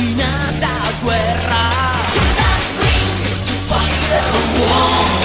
macchina da guerra. That ring to fight the war.